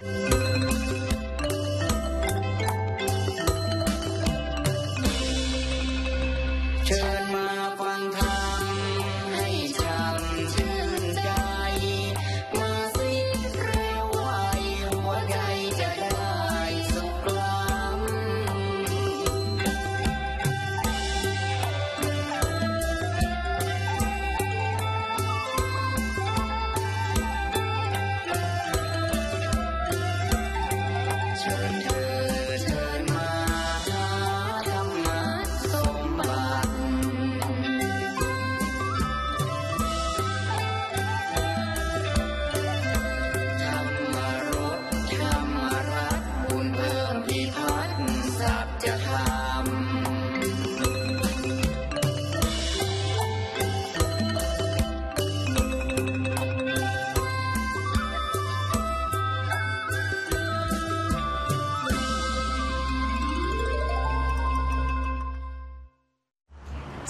เ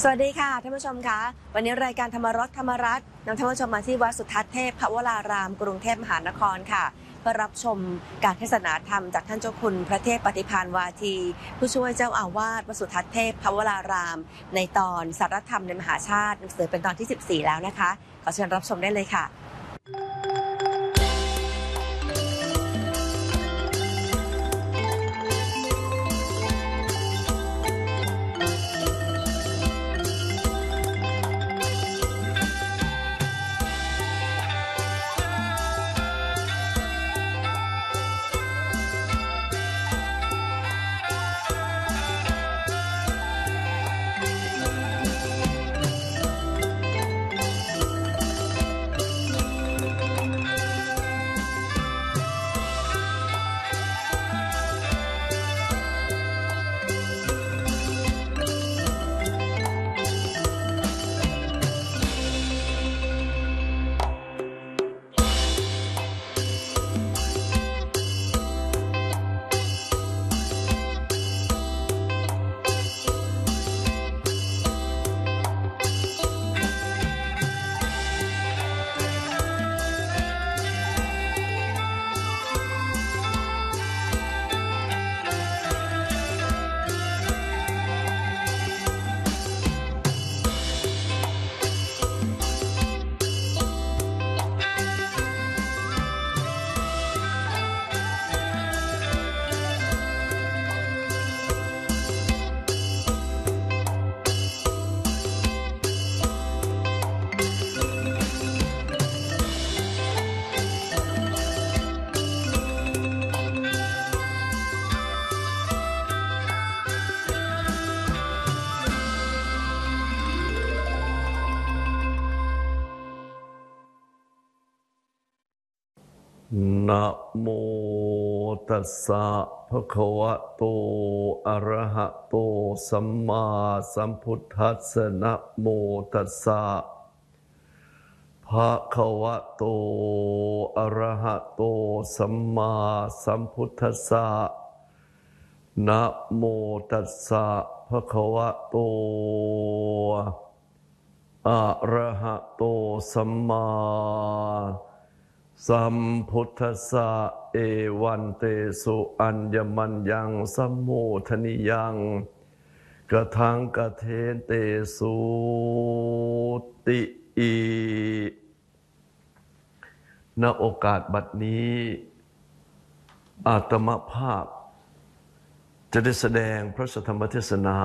วัสดีค่ะท่านผู้ชมคะวันนี้รายการธรรมรัตนธรรมรัตน์นำท่านผู้ชมมาที่วัดสุทัศน์เทพพระวราราม กรุงเทพมหานครค่ะ เพื่อรับชมการเทศนาธรรมจากท่านเจ้าคุณพระเทพปฏิพานวาที ผู้ช่วยเจ้าอาวาสวัดสุทัศน์เทพพระวราราม ในตอนสารธรรมในมหาชาติหนังสือเป็นตอนที่ 14 แล้วนะคะ ขอเชิญรับชมได้เลยค่ะ โมตัสสะภะคะวะโต อะระหะโต สัมมาสัมพุทธัสสะนะโมตัสสะภะคะวะโต อะระหะโต สัมมาสัมพุทธัสสะนะโมตัสสะภะคะวะโต อะระหะโต สัมมา สัมพุทธสะเอวันเตสุอัญญมัญยังสัมโมทนิยังกระทังกระเทนเตสุติอีณโอกาสบัดนี้ อาตมภาพ จะได้แสดงพระสธรรมเทศนา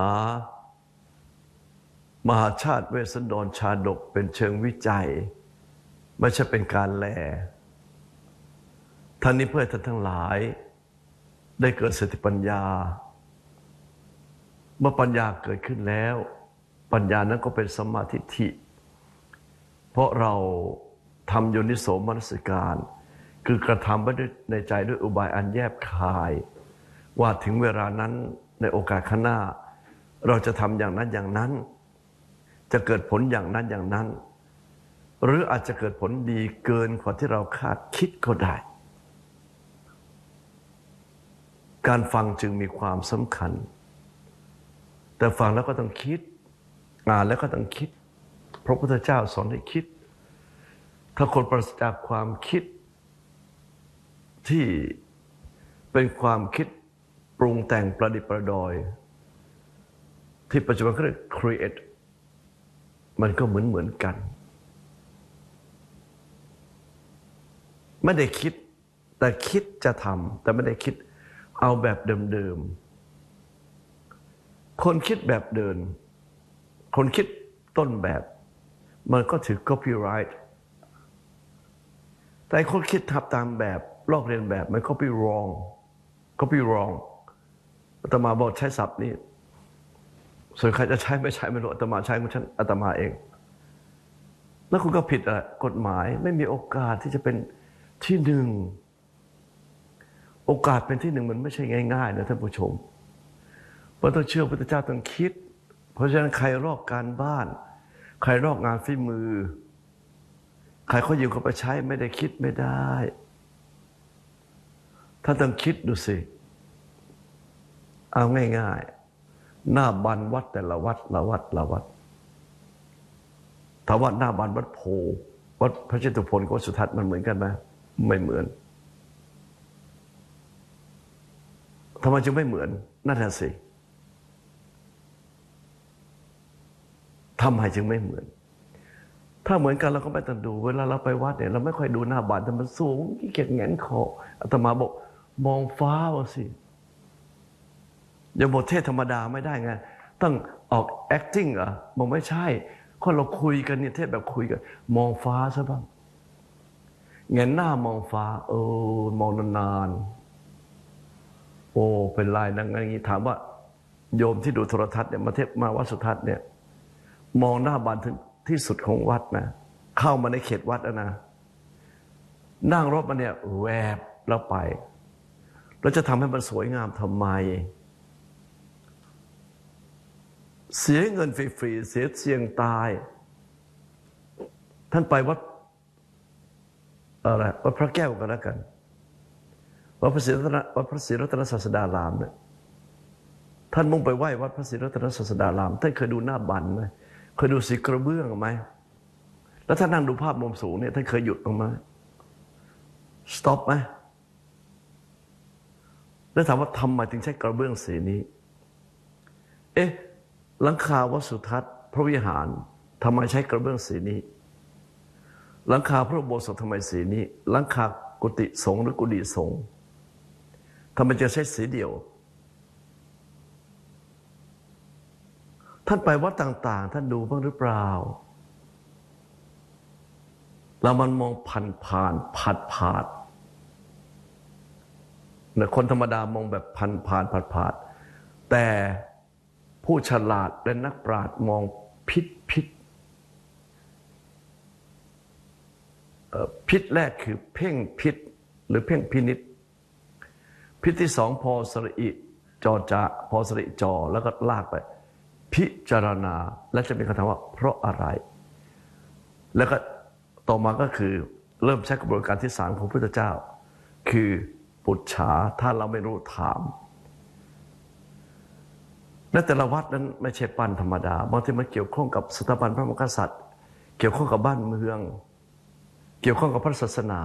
มหาชาติเวสสันดรชาดกเป็นเชิงวิจัย ไม่ใช่เป็นการแล ท่านนี้เพื่อท่านทั้งหลาย ได้เกิดสติปัญญา เมื่อปัญญาเกิดขึ้นแล้ว ปัญญานั้นก็เป็นสมมาธิฐิเพราะเราทำโยนิโสมนสิการ คือกระทำไว้ในใจด้วยอุบายอันแยบคาย ว่าถึงเวลานั้นในโอกาสข้างหน้า เราจะทำอย่างนั้นอย่างนั้น จะเกิดผลอย่างนั้นอย่างนั้น หรืออาจจะเกิดผลดีเกินกว่าที่เราคาดคิดก็ได้ การฟังจึงมีความสำคัญ แต่ฟังแล้วก็ต้องคิดอ่านแล้วก็ต้องคิด พระพุทธเจ้าสอนให้คิด ถ้าคนปราศจากความคิดที่เป็นความคิดปรุงแต่งประดิษฐ์ประดอย ที่ปัจจุบันเขาเรียก create มันก็เหมือนเหมือนกัน ไม่ได้คิดแต่คิดจะทำแต่ไม่ได้คิด เอาแบบเดิมๆ คนคิดแบบเดิน คนคิดต้นแบบ มันก็ถือ copyright แต่คนคิดทับตามแบบ ลอกเรียนแบบมัน copy wrong copy wrong อาตมาบอกใช้ศัพท์นี้ส่วนใครจะใช้ไม่ใช้ไม่รู้อาตมาใช้ของฉันอาตมาเอง แล้วคุณก็ผิดอะกฎหมายไม่มีโอกาสที่จะเป็นที่หนึ่ง โอกาสเป็นที่หนึ่งมันไม่ใช่ง่ายๆนะท่านผู้ชมเพราะต้องเชื่อพระเจ้าต้องคิด เพราะฉะนั้นใครรอกการบ้าน ใครรอกงานฝีมือ ใครเขายืมเขาไปใช้ไม่ได้คิดไม่ได้ถ้าต้องคิดดูสิ เอาง่ายๆ หน้าบันวัดแต่ละวัดละวัดละวัดถ้าวัดหน้าบันวัดโพวัดพระเจตุพนกับสุทัศน์มันเหมือนกันไหมไม่เหมือน ทำไมจึงไม่เหมือน นั่นแหละสิทำไมจึงไม่เหมือน ถ้าเหมือนกันเราก็ไม่ต้องดู เวลาเราไปวัดเนี่ยเราไม่ค่อยดูหน้าบานแต่มันสูงขี้เกียจแงนคออาตมาบอก มองฟ้าวะสิอย่าบทเทศธรรมดาไม่ได้ไงต้องออก acting เหรอมันไม่ใช่คนเราคุยกันเนี่ยเทศแบบคุยกัน มองฟ้าซะบ้างเงนหน้ามองฟ้า เออ มองนานๆ โอ้เป็นลายนังอย่างนี้ถามว่า โยมที่ดูโทรทัศน์เนี่ยมาเทศมาวัดสุทัศน์เนี่ย มองหน้าบานถึงที่สุดของวัดนะ เข้ามาในเขตวัดนะ นั่งรถมาเนี่ยแวบแล้วไปแล้วจะทำให้มันสวยงามทำไม เสียเงินฟรีๆเสียเสียงตาย ท่านไปวัดอะไรวัดพระแก้วกันแล้วกัน วัดพระศรีรัตนวัดพระศรีรัตนศาสดารามเนี่ยท่านมุ่งไปไหว้วัดพระศรีรัตนศาสดารามท่านเคยดูหน้าบันไหมเคยดูสีกระเบื้องไหมแล้วถ้านนั่งดูภาพมุมสูงเนี่ยท่านเคยหยุดลงมาสต็อปไหมแล้วถามว่าทำไมถึงใช้กระเบื้องสีนี้ เอ๊ะหลังคาวัดสุทัศน์ พระวิหารทำไมใช้กระเบื้องสีนี้ หลังคาพระโบสถทำไมสีนี้ หลังคากุฏิสงฆ์หรือกุฏิสงฆ์ ทำไมจะใช้สีเดียว ท่านไปวัดต่าง ๆ ท่านดูบ้างหรือเปล่า แล้วมันมองผ่านผ่านผัดผาดนี่คนธรรมดามองแบบพันผ่านผัดผาดแต่ผู้ฉลาดและนักปราชญ์มองพิษพิษพิษแรกคือเพ่งพิษหรือเพ่งพินิษ พิษที่สองพอสระอิจอจะพอสระอิจอแล้วก็ลากไป พิจารณาและจะเป็นคำถามว่า เพราะอะไร แล้วก็ต่อมาก็คือเริ่มใช้กระบวนการที่สามของพระพุทธเจ้า คือปุจฉาถ้าเราไม่รู้ถามและแต่ละวัดนั้นไม่ใช่ปั้นธรรมดาบางทีมันเกี่ยวข้องกับสถาบันพระมหากษัตริย์ เกี่ยวข้องกับบ้านเมือง เกี่ยวข้องกับพระศาสนา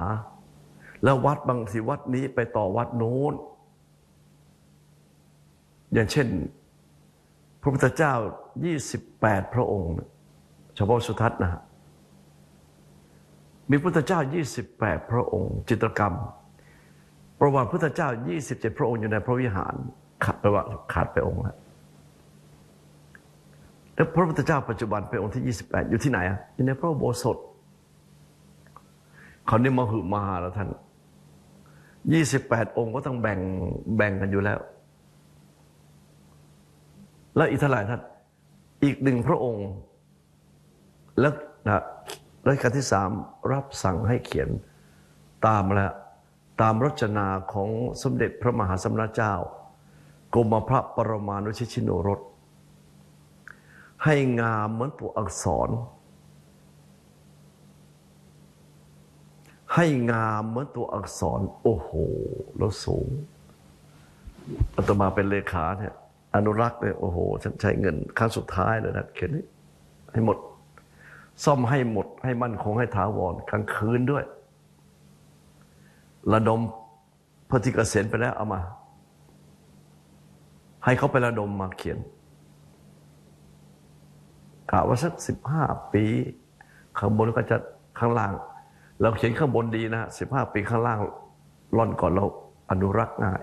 แล้ววัดบางทีวัดนี้ไปต่อวัดโน้น อย่างเช่น พระพุทธเจ้า 28 พระองค์ เฉพาะสุทัศน์นะฮะมีพุทธเจ้า 28 พระองค์ จิตรกรรม ประวัติพุทธเจ้า 27 พระองค์อยู่ในพระวิหารขาดไปว่าขาดไปองค์แล้วแล้วพระพุทธเจ้าปัจจุบันเป็นองค์ที่ 28 อยู่ที่ไหนอะอยู่ในพระโบสถเขานี่มาหือมาแล้วท่าน 28 องค์ก็ต้องแบ่งแบ่งกันอยู่แล้ว แล้วอีกท่าไหร่ท่านอีกหนึ่งพระองค์ แล้วนะรัชกาลที่สามรับสั่งให้เขียนตามแล้วตามรจนาของสมเด็จพระมหาสมณเจ้า กรมพระปรมานุชิชิโนรส ให้งามเหมือนตัวอักษร ให้งามเหมือนตัวอักษร โอ้โห แล้วสูงอาตมาเป็นเลขาเนี่ย อนุรักษ์เนี่ยโอ้โหฉันใช้เงินครั้งสุดท้ายเลยนะเขียนให้หมด ซ่อมให้หมด ให้มั่นคงให้ถาวรกลางคืนด้วย ระดมพอที่เกษียณไปแล้วเอามา ให้เขาไประดมมาเขียนกะว่าสักสิบห้าปี ข้างบนก็จะข้างล่าง เราเขียนข้างบนดีนะสิบห้าปีข้างล่างร่อนก่อนเราอนุรักษ์ง่าย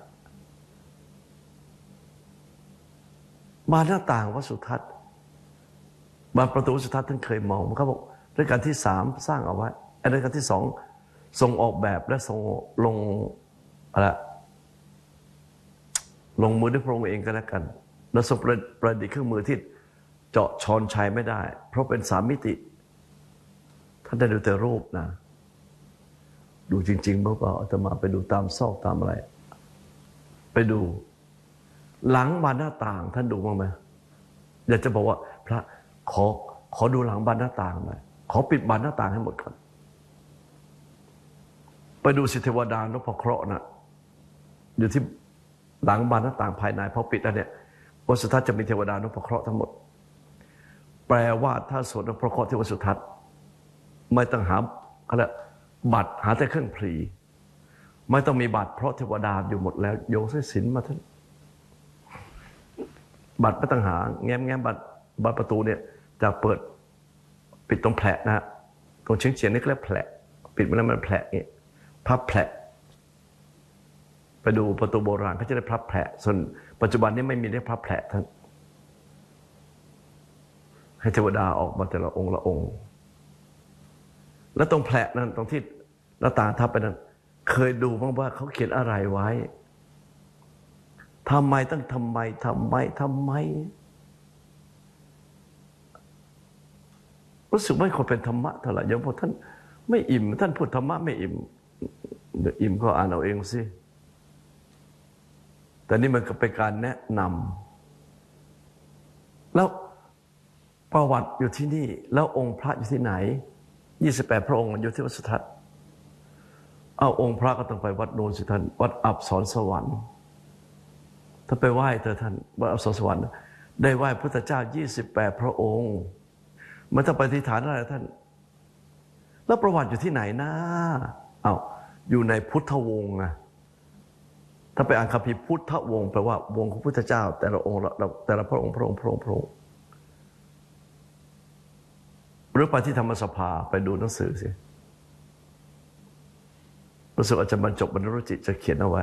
มาหน้าต่างวัดสุทัศน์บาประตูวัดสุทัศน์ท่านเคยมองเขาบอกรัชกาลที่สามสร้างเอาไว้รัชกาลที่สองทรงออกแบบและทรงลงอะไรลงมือด้วยพระองค์เองก็แล้วกัน แล้วทรงประประดิษฐ์เครื่องมือที่เจาะชอนชัยไม่ได้ เพราะเป็นสามมิติ ท่านได้ดูแต่รูปนะ ดูจริงๆเปล่าอาตมาไปดูตามซอกตามอะไร ไปดู หลังบานหน้าต่างท่านดูบ้างไหมอยากจะบอกว่าพระขอขอดูหลังบานหน้าต่างหน่อยขอปิดบานหน้าต่างให้หมดก่อนไปดูสิเทวดานพเคราะห์นะอยู่ที่หลังบานหน้าต่างภายในพอปิดแล้วเนี่ยวัสุทัศน์จะมีเทวดานพเคราะห์ทั้งหมด แปลว่าถ้าสวดนพเคราะห์ที่วัสุทัศน์ไม่ต้องหาอะไรบัตรหาแต่เครื่องพลีไม่ต้องมีบัตรเพราะเทวดาอยู่หมดแล้วโยงสายสินมาท่าน บัตรไม่ต้องหา แง้มแง้มบัตรบัตรประตูเนี่ยจะเปิดปิดตรงแผลนะฮะตรงเฉียงเฉียงนี่ก็เรียกแผลปิดมันแล้วมันแผลนี่พับแผลไปดูประตูโบราณเขาจะได้พับแผลส่วนปัจจุบันนี้ไม่มีได้พับแผลท่านให้เทวดาออกมาแต่ละองค์ละองค์ แล้วตรงแผลนั้นตรงที่หน้าต่างทับไปนั้น เคยดูบ้างว่าเขาเขียนอะไรไว้ ทำไมต้องทำไมทำไมทำไม รู้สึกไม่คนเป็นธรรมะเท่าไหร่ยังพอท่านไม่อิ่ม ท่านพูดธรรมะไม่อิ่มเดี๋ยวอิ่มก็อ่านเอาเองสิ แต่นี่มันก็เป็นการแนะนำแล้วประวัติอยู่ที่นี่ แล้วองค์พระอยู่ที่ไหนยี่สิบแปดพระองค์อยู่ที่วัดสุทัศน์เอาองค์พระก็ต้องไปวัดโนนสิท่านวัดอับสรสวรรค์ ถ้าไปไหว้เธอท่านวัดอับสสวรรค์ ได้ไหว้พุทธเจ้ายี่สิบแปดพระองค์มันต้องไปที่ฐานอะไรท่าน แล้วประวัติอยู่ที่ไหนนะเอาอยู่ในพุทธวงศ์อะถ้าไปอ่านคัมภีร์พุทธวงศ์แปลว่าวงของพุทธเจ้า แต่ละองค์แต่ละพระองค์พระองค์พระองค์พระองค์หรือไปที่ธรรมสภาไปดูหนังสือสิรู้สึกอาจารย์บรรจบบรรลุจิตจะเขียนเอาไว้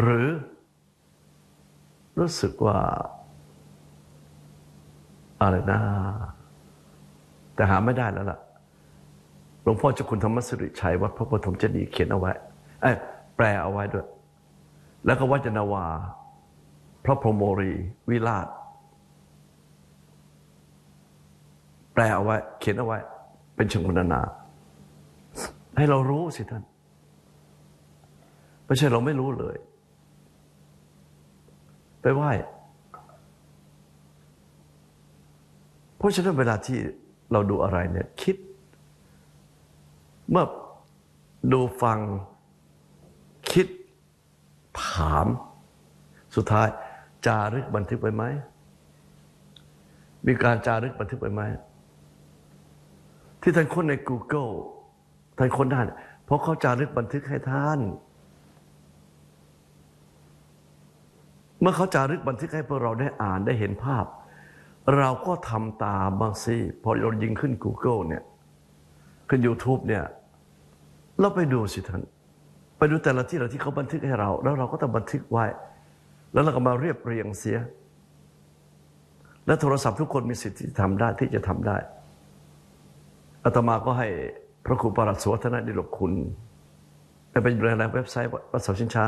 หรือ รู้สึกว่า อะไรนะ แต่หาไม่ได้แล้วล่ะหลวงพ่อเจ้าคุณธรรมสิริชัยวัดพระปฐมเจดีย์เขียนเอาไว้เอ้ยแปลเอาไว้ด้วย แล้วก็วัจนาวา พระพรหมโมรี วิราช แปลเอาไว้ เขียนเอาไว้ เป็นเชิงพรรณนา ให้เรารู้สิท่าน ไม่ใช่เราไม่รู้เลย ไปไหว้ เพราะฉะนั้นเวลาที่เราดูอะไรเนี่ยคิด เมื่อดูฟังคิดถาม สุดท้ายจารึกบันทึกไปไหม มีการจารึกบันทึกไปไหม ที่ท่านค้นใน Google ท่านค้นได้เพราะเขาจารึกบันทึกให้ท่าน มื่อเขาจารึกบันทึกให้พวกเราได้อ่านได้เห็นภาพ เราก็ทำตามบางสิพอเรายิงขึ้น Google เนี่ยขึ้น YouTube เนี่ยเราไปดูสิท่านไปดูแต่ละที่เราที่เขาบันทึกให้เรา แล้วเราก็ต้องบันทึกไว้ แล้วเราก็มาเรียบเรียงเสีย และโทรศัพท์ทุกคนมีสิทธิ์ที่ทำได้ที่จะทำได้อาตมาก็ให้พระครูปรัตสวัฒนดิลกคุณไปเป็นแรงเว็บไซต์วัดเสาชิงช้า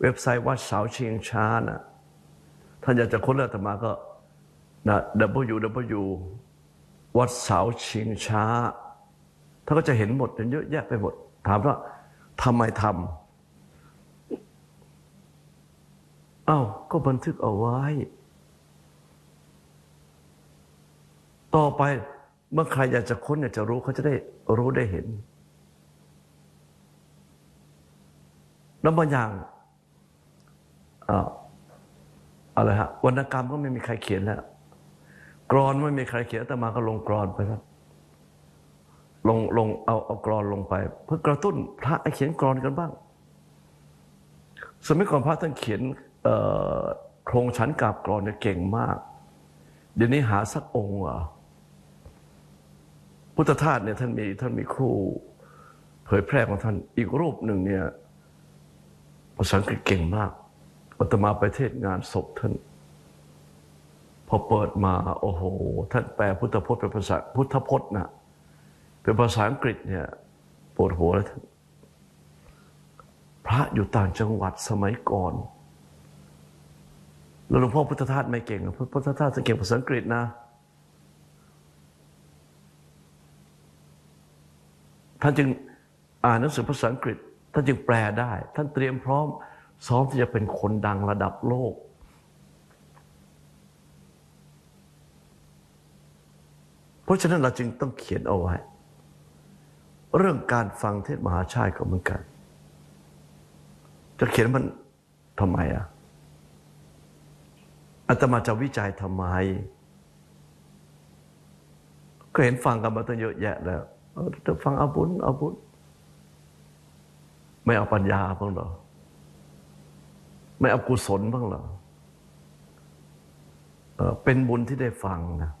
เว็บไซต์วัดเสาเชิงช้านะ ท่านอยากจะค้นเรื่องอาตมาก็นะ www วัดเสาชิงช้าท่านก็จะเห็นหมดเยอะแยะไปหมด ถามว่าทำไมทำอ้าวก็บันทึกเอาไว้ ต่อไปเมื่อใครอยากจะค้นอยากจะรู้เขาจะได้รู้ได้เห็น แล้วบางอย่างอา อะไรฮะวรรณกรรมก็ไม่มีใครเขียนแล้วกรอนไม่มีใครเขียนแต่มาก็ลงกรอนไปครับลงลงเอาเอากรอนลงไป เพื่อกระตุ้นพระให้เขียนกรอนกันบ้าง สมัยก่อนพระท่านเขียนโครงชั้นกาบกรอนเนี่ยเก่งมาก เดี๋ยวนี้หาสักองค์เหรอพุทธทาสเนี่ยท่านมีท่านมีครูเผยแพร่ของท่านอีกรูปหนึ่งเนี่ยภาษาอังกฤษเก่งมาก อาตมาไปเทศงานศพท่าน พอเปิดมา โอ้โห ท่านแปลพุทธพจน์เป็นภาษาพุทธพจน์นะเป็นภาษาอังกฤษเนี่ยปวดหัวแล้วท่านพระอยู่ต่างจังหวัดสมัยก่อนแล้วหลวงพ่อพุทธทาสไม่เก่งพุทธทาสจะเก่งภาษาอังกฤษนะ ท่านจึงอ่านหนังสือภาษาอังกฤษ ท่านจึงแปลได้ ท่านเตรียมพร้อม ซ้อมที่จะเป็นคนดังระดับโลก เพราะฉะนั้นเราจึงต้องเขียนเอาไว้ เรื่องการฟังเทศมหาชาติก็เหมือนกัน จะเขียนมันทำไมอะอาตมาจะวิจัยทำไม ก็เห็นฟังกันมาตั้งเยอะแยะแล้วเออจะฟังเอาบุญเอาบุญ ไม่เอาปัญญาบ้างเหรอ ไม่เอากุศลบ้างเหรอเออเป็นบุญที่ได้ฟังนะ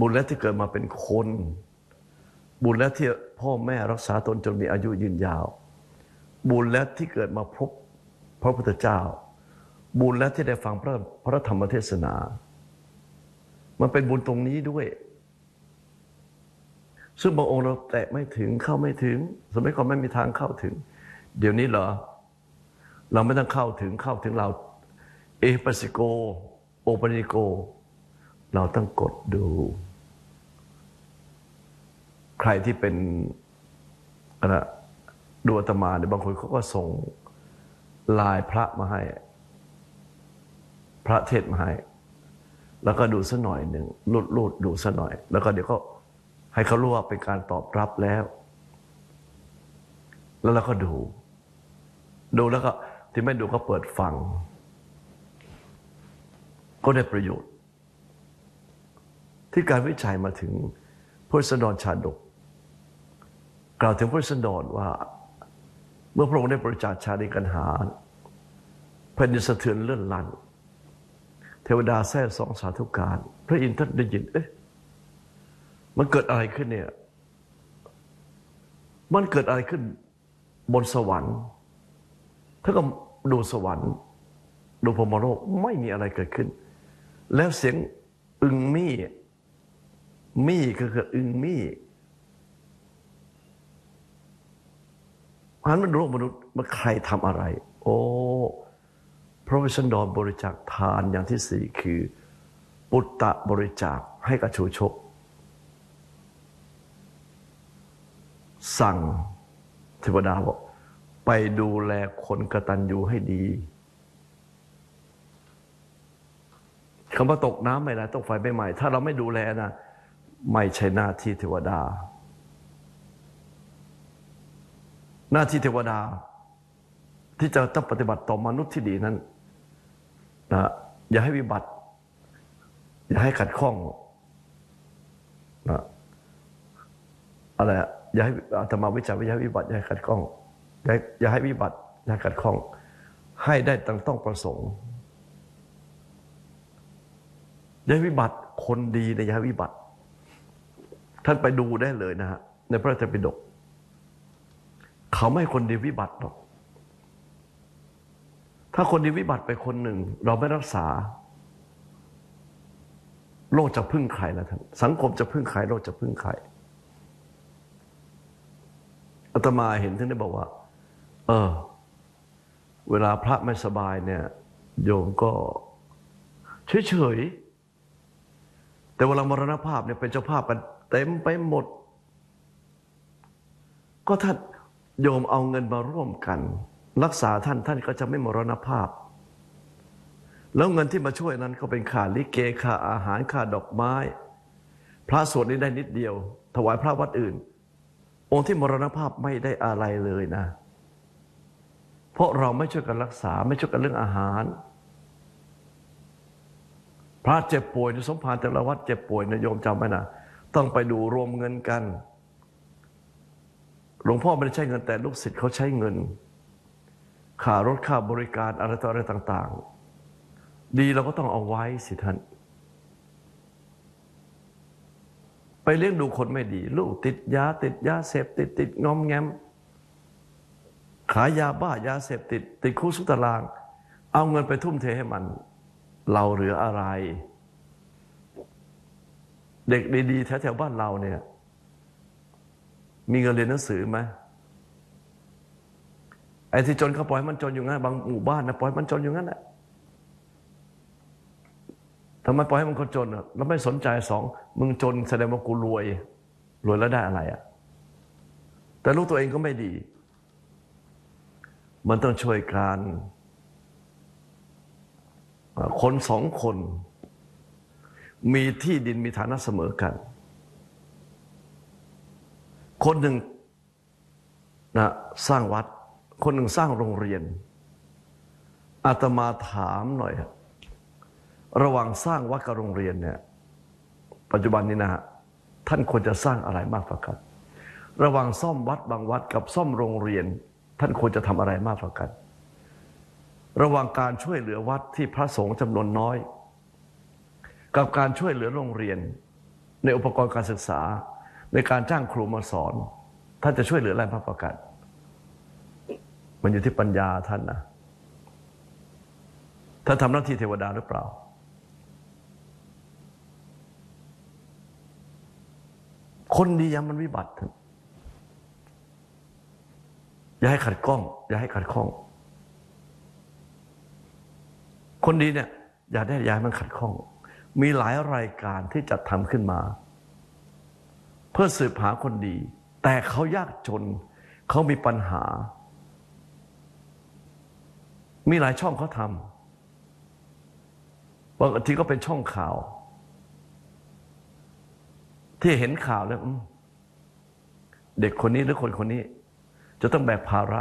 บุญแล้วที่เกิดมาเป็นคน บุญแล้วที่พ่อแม่รักษาตนจนมีอายุยืนยาว บุญแล้วที่เกิดมาพบพระพุทธเจ้า บุญแล้วที่ได้ฟังพระพระธรรมเทศนา มันเป็นบุญตรงนี้ด้วย ซึ่งบางองค์เราแตะไม่ถึงเข้าไม่ถึง สมัยก่อนไม่มีทางเข้าถึง เดี๋ยวนี้เหรอ เราไม่ต้องเข้าถึงเข้าถึงเรา เอปัสิโก โอปนิโก เราต้องกดดู ใครที่เป็นนะดูอาตมาเนี่ยบางคนเขาก็ส่งลายพระมาให้ พระเทศมาให้ แล้วก็ดูสัหน่อยหนึ่งรูดรูดดูสัหน่อย แล้วก็เดี๋ยวก็ให้เขารู้ว่าเป็นการตอบรับแล้ว แล้วเราก็ดู ดูแล้วก็ ที่ไม่ดูก็เปิดฟัง ก็ได้ประโยชน์ ที่การวิจัยมาถึงพระสนดรชาดก กล่าวถึงพระสนดรว่า เมื่อพระองค์ได้บริจาชาดิกันหาแผ่นดินสะเทือนเลื่อนลั่น เทวดาแท้สองสาธุการ พระอินทร์ท่านได้ยินเอ๊ะมันเกิดอะไรขึ้นเนี่ยมันเกิดอะไรขึ้นบนสวรรค์ถ้าก็ ดูสวรรค์ดูพรมโลกไม่มีอะไรเกิดขึ้น แล้วเสียงอึงมี่มี่ก็คืออึงมี่หันมาดูโลกมนุษย์มันใครทำอะไร โอ้พระวิชันดรบริจาคทานอย่างที่สี่คือ ปุตตะบริจาคให้กับชูชก สั่งเทวดาบอก ไปดูแลคนกระตัญญูให้ดีคำว่าตกน้ำไม่ไรตกไฟไม่ไหม้ถ้าเราไม่ดูแลนะไม่ใช่หน้าที่เทวดา หน้าที่เทวดา ที่จะต้องปฏิบัติต่อมนุษย์ที่ดีนั้นนะอย่าให้วิบัติ อย่าให้ขัดข้องนะอะไรอะอย่าให้อาตมาวิจารณ์อย่าให้วิบัติอย่าให้ขัดข้อง อย่าให้อย่าให้วิบัติอย่าขัดข้อง ให้ได้ตั้งต้องประสงค์อย่าวิบัติคนดีในอย่าวิบัติ ท่านไปดูได้เลยนะฮะในพระรรมปิฎกเขาไม่คนดีวิบัติหรอกถ้าคนดีวิบัติไปคนหนึ่ง เราไม่รักษา โลกจะพึ่งใครล่ะท่านสังคมจะพึ่งใครโลกจะพึ่งใครอาตมาเห็นท่านได้บอกว่า เออ เวลาพระไม่สบายเนี่ย โยมก็เฉยๆ แต่เวลามรณภาพเนี่ยเป็นเจ้าภาพกันเต็มไปหมด ก็ท่านโยมเอาเงินมาร่วมกัน รักษาท่านท่านก็จะไม่มรณภาพ แล้วเงินที่มาช่วยนั้นก็เป็นค่าลิเกค่าอาหารค่าดอกไม้ พระสวดนี้ได้นิดเดียว ถวายพระวัดอื่น องค์ที่มรณภาพไม่ได้อะไรเลยนะ เพราะเราไม่ช่วยกันรักษาไม่ช่วยกันเรื่องอาหาร พระเจ็บป่วยในสมภารแต่ละวัดเจ็บป่วยนะโยมจำไว้นะต้องไปดูรวมเงินกัน หลวงพ่อไม่ได้ใช้เงินแต่ลูกศิษย์เขาใช้เงินค่ารถค่าบริการอะไรต่ออะไรต่าง ๆ ดีเราก็ต้องเอาไว้สิท่าน ไปเลี้ยงดูคนไม่ดี ลูกติดยาติดยาเสพติดติดงอมแงม ขายยาบ้ายาเสพติด ติดคุกสุกตาราง เอาเงินไปทุ่มเทให้มัน เราเหลืออะไร เด็กดีๆแถวๆบ้านเราเนี่ย มีเงินเรียนหนังสือไหมไอ้ที่จนเขาปล่อยมันจนอยู่งั้นบางหมู่บ้านนะปล่อยมันจนอยู่งั้นแหละทำไมปล่อยให้มันคนจนอะแล้วไม่สนใจสองมึงจนแสดงว่ากูรวย รวยแล้วได้อะไรอะแต่ลูกตัวเองก็ไม่ดี มันต้องช่วยกันคนสองคน มีที่ดินมีฐานะเสมอกัน คนหนึ่งนะสร้างวัด คนหนึ่งสร้างโรงเรียน อาตมาถามหน่อย ระหว่างสร้างวัดกับโรงเรียนเนี่ยปัจจุบันนี้นะฮะท่านควรจะสร้างอะไรมากกว่ากัน ระหว่างซ่อมวัดบางวัดกับซ่อมโรงเรียน ท่านควรจะทำอะไรมากกว่ากัน ระหว่างการช่วยเหลือวัดที่พระสงฆ์จำนวนน้อย กับการช่วยเหลือโรงเรียน ในอุปกรณ์การศึกษา ในการจ้างครูมาสอน ท่านจะช่วยเหลืออะไรมากกว่ากัน มันอยู่ที่ปัญญาท่านนะท่านทำหน้าที่เทวดาหรือเปล่าคนดียังมันวิบัติท่าน อย่าให้ขัดข้อง อย่าให้ขัดข้อง คนดีเนี่ย อย่าได้ย้ายมันขัดข้อง มีหลายรายการที่จัดทำขึ้นมา เพื่อสืบหาคนดี แต่เขายากจน เขามีปัญหา มีหลายช่องเขาทำบางทีก็เป็นช่องข่าว ที่เห็นข่าวแล้วเด็กคนนี้หรือคนคนนี้ จะต้องแบกภาระ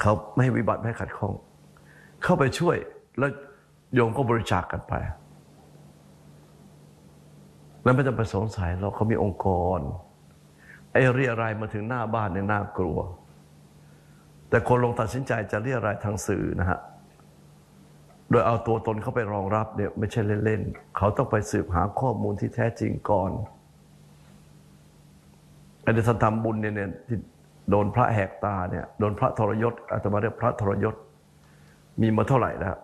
เขาไม่ให้วิบัติไม่ขัดข้อง เข้าไปช่วยแล้วโยมก็บริจาคกกันไป แล้วไม่ต้องไปสงสัยเราเขามีองค์กร ไอ้เรียอะไรยมาถึงหน้าบ้านเนี่ยน่ากลัว แต่คนลงตัดสินใจจะเรียอะไรยทางสื่อนะฮะโดยเอาตัวตนเข้าไปรองรับเนี่ยไม่ใช่เล่น ๆ เขาต้องไปสืบหาข้อมูลที่แท้จริงก่อน อ้ที่ท่านทำบุญเนี่ยเนี่ยที่โดนพระแหกตาเนี่ยโดนพระทรยศอาตมาเรียกพระทรยศ มีมาเท่าไหร่แล้ว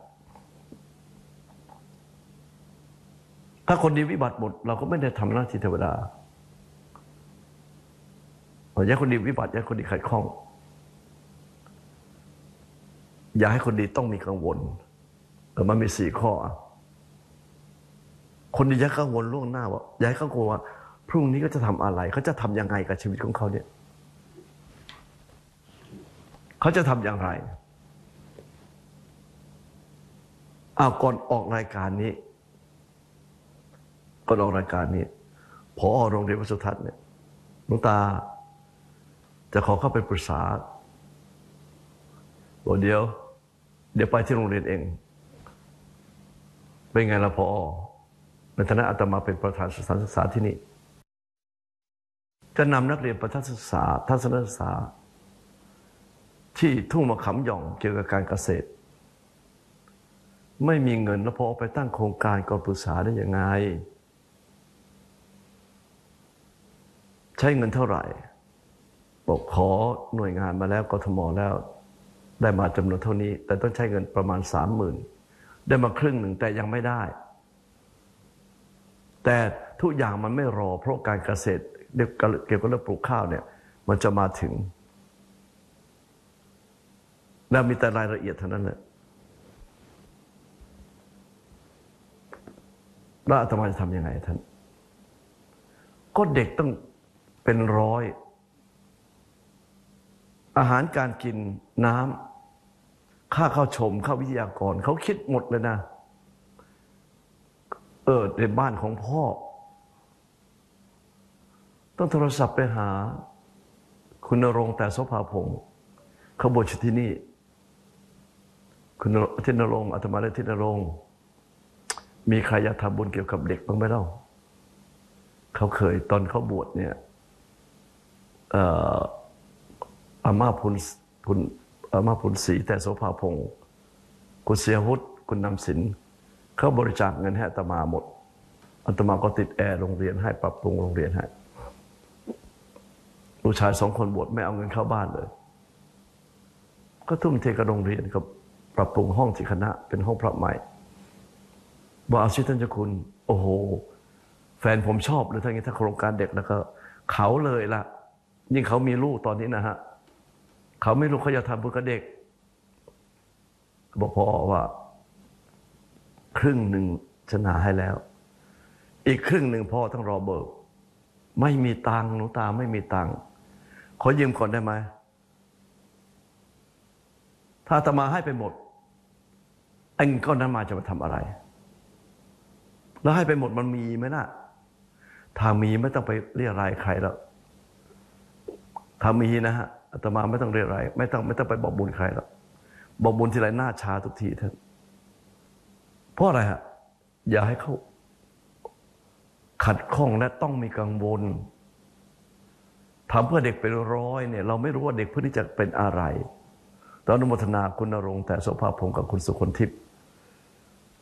ถ้าคนดีวิบัติหมด เราก็ไม่ได้ทำหน้าที่เทวดาอย่าคนดีวิบัติอย่าคนดีขัดข้อง อย่าให้คนดีต้องมีกังวลแต่มันมีสี่ข้อ คนดีอย่ากังวลล่วงหน้าว่าอย่าให้เขากลัวว่า พรุ่งนี้ก็จะทำอะไรเขาจะทำยังไงกับชีวิตของเขาเนี่ยเขาจะทำอย่างไรเอาก่อนออกรายการนี้ก่อนออกรายการนี้พอโรงเรียนวัสุทัศน์เนี่ยหลวงตา จะขอเข้าไปปรึกษาบอกเดี๋ยว เดี๋ยวไปที่โรงเรียนเอง เป็นไงล่ะพอในฐานะอาตมาเป็นประธานสถานศึกษาที่นี่ จะนำนักเรียนประทัศนศึกษาทัศนศึกษา ที่ทุ่งมะขามหย่องเกี่ยวกับการเกษตร ไม่มีเงินแล้วพอไปตั้งโครงการก่อนปรึกษาได้ยังไง ใช้เงินเท่าไหร่ บอกขอหน่วยงานมาแล้วกทมแล้วได้มาจำนวนเท่านี้ แต่ต้องใช้เงินประมาณสามหมื่นได้มาครึ่งหนึ่งแต่ยังไม่ได้ แต่ทุกอย่างมันไม่รอเพราะการเกษตร เกี่ยวกับเรื่องปลูกข้าวเนี่ย มันจะมาถึงแล้วมีแต่รายละเอียดเท่านั้นแหละแล้วอาตมาจะทำยังไงท่าน ก็เด็กต้องเป็นร้อย อาหารการกินน้ำค่าเข้าชมค่าวิทยากร เขาคิดหมดเลยนะ เออในบ้านของพ่อ ต้องโทรศัพท์ไปหา คุณนรงแต่โสภาพงศ์เขาบวชที่นี่ คุณทินรงอาตมาและทินรงมีใครอยากทำบุญเกี่ยวกับเด็กบ้างไหมเล่าเขาเคยตอนเขาบวชเนี่ยอาม่าพุนคุณเอ่อมาผุนศรีแต่โสภาพงศ์คุณเสียวุฒิคุณนำสินเขาบริจาคเงินให้อาตมาหมดอาตมาก็ติดแอร์โรงเรียนให้ปรับปรุงโรงเรียนให้ ลูกชายสองคนบวชไม่เอาเงินเข้าบ้านเลย ก็ทุ่มเทกับโรงเรียนกับปรับปรุงห้องที่คณะเป็นห้องพระใหม่บอกอาชิท่านเจ้าคุณ โอ้โห แฟนผมชอบเลยทั้งนี้ถ้าโครงการเด็กแล้วก็ เขาเลยละยิ่งเขามีลูกตอนนี้นะฮะ เขาไม่รู้เขาจะทำเพื่อกับเด็ก บอกพอว่า ครึ่งหนึ่งชนะให้แล้ว อีกครึ่งหนึ่งพ่อต้องรอเบิก ไม่มีตังค์หนูตาไม่มีตังค์ ขอยืมก่อนได้ไหม ถ้าตมาให้ไปหมดไอ้เงินก้อนนั้นมาจะมาทำอะไร แล้วให้ไปหมดมันมีไหมน่ะ ถ้ามีไม่ต้องไปเรียรายใครแล้ว ถ้ามีนะฮะอาตมาไม่ต้องเรียรายไม่ต้องไม่ต้องไปบอกบุญใครแล้วบอกบุญทีไรหน้าชาทุกทีท่านเพราะอะไรฮะ อย่าให้เขาขัดข้องและต้องมีกังวล ทำเพื่อเด็กเป็นร้อยเนี่ยเราไม่รู้ว่าเด็กเพื่อที่จะเป็นอะไรตอนอนุโมทนาคุณนรงแต่โสภาพงศ์กับคุณสุคนทิพย์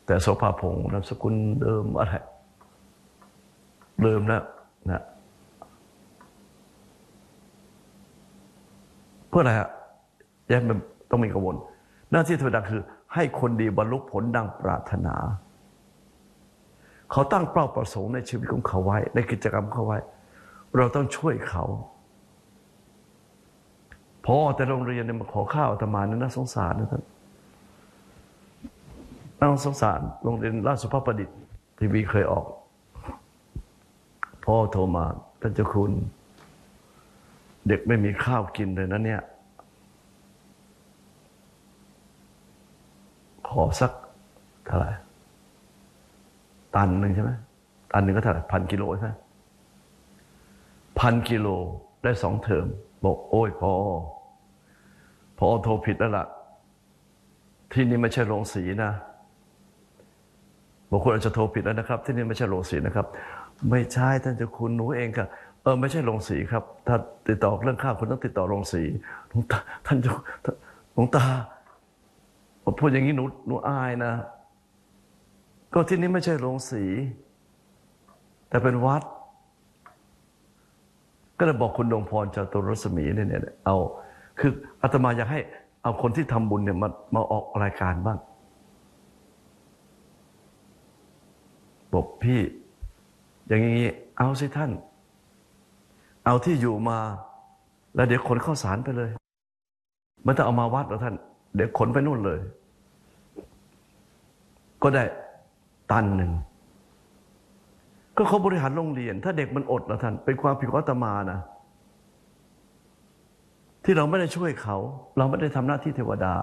แต่โสภาพงศ์นามสกุลเดิมอะไรเดิมแล้วนะเพื่ออะไรฮะแย่มันต้องมีกังวล หน้าที่ธรรมดาคือ ให้คนดีบรรลุผลดังปรารถนา เขาตั้งเป้าประสงค์ในชีวิตของเขาไว้ ในกิจกรรมเขาไว้ เราต้องช่วยเขา พอแต่โรงเรียนเนี่ยมาขอข้าวอาตมาเนี่ยน่าสงสารนะท่านน่าสงสารโรงเรียนราชสุภาพประดิษฐ์ทีวีเคยออก พ่อโทรมาท่านเจ้าคุณ เด็กไม่มีข้าวกินเลยนะเนี่ย ขอสักเท่าไหร่ตันหนึ่งใช่ไหมตันหนึ่งก็เท่าไหร่พันกิโลใช่ไหมพันกิโลได้สองเทอมบอกโอ้ยพอ พอโทรผิดแล้วล่ะ ที่นี่ไม่ใช่โรงสีนะบางคนอาจจะโทรผิดแล้วนะครับ ที่นี่ไม่ใช่โรงสีนะครับ ไม่ใช่ท่านเจ้าคุณหนูเองค่ะเออไม่ใช่โรงสีครับ ถ้าติดต่อเรื่องข้าวคุณต้องติดต่อโรงสีหลวงตาท่านเจ้าหลวงตาพูดอย่างนี้หนูหนูอายนะ ก็ที่นี่ไม่ใช่โรงสี แต่เป็นวัด ก็เลยบอกคุณดวงพรจตุรสมีเนี่ยเอา คืออาตมาอยากให้เอาคนที่ทำบุญเนี่ยมามาออกรายการบ้างบอกพี่ อย่างนี้เอาสิท่าน เอาที่อยู่มา แล้วเดี๋ยวขนข้าวสารไปเลยไม่ต้องเอามาวัดหรอกท่าน เดี๋ยวขนไปนู่นเลย ก็ได้ตันหนึ่งก็เขาบริหารโรงเรียน ถ้าเด็กมันอดนะท่าน เป็นความผิดของอาตมานะ ที่เราไม่ได้ช่วยเขา เราไม่ได้ทำหน้าที่เทวดา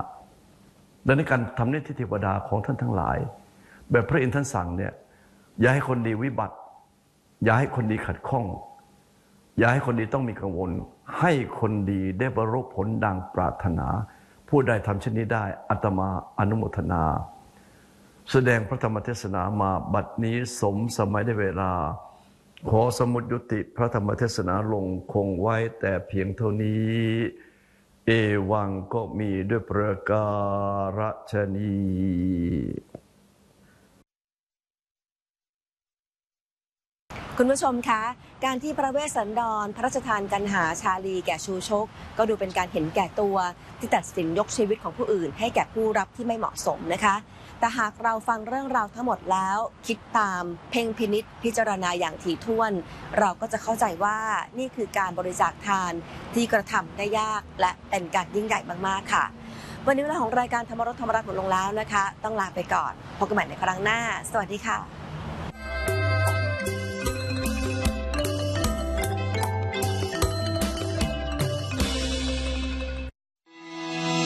ดังนั้นการทำหน้าที่เทวดาของท่านทั้งหลาย แบบพระอินทร์ท่านสั่งเนี่ยอย่าให้คนดีวิบัติ อย่าให้คนดีขัดข้อง อย่าให้คนดีต้องมีกังวล ให้คนดีได้บรรลุผลดังปรารถนา ผู้ใดทำเช่นนี้ได้อัตมาอนุโมทนา แสดงพระธรรมเทศนามาบัดนี้สมสมัยได้เวลา ขอสมุดยุติพระธรรมเทศนาลงคงไว้แต่เพียงเท่านี้ เอวังก็มีด้วยประการฉนีคุณผู้ชมคะ การที่พระเวสสันดร พระราชทานกันหาชาลีแก่ชูชก ก็ดูเป็นการเห็นแก่ตัวที่ตัดสินยกชีวิตของผู้อื่น ให้แก่ผู้รับที่ไม่เหมาะสมนะคะ แต่หากเราฟังเรื่องราวทั้งหมดแล้ว คิดตาม เพ่งพินิษพิจารณาอย่างถี่ถ้วน เราก็จะเข้าใจว่านี่คือการบริจาคทานที่กระทำได้ยากและเป็นการยิ่งใหญ่มากๆค่ะ วันนี้เวลาของรายการธรรมรสธรรมรัตน์หมดลงแล้วนะคะ ต้องลาไปก่อนพบกันใหม่ในครั้งหน้า สวัสดีค่ะ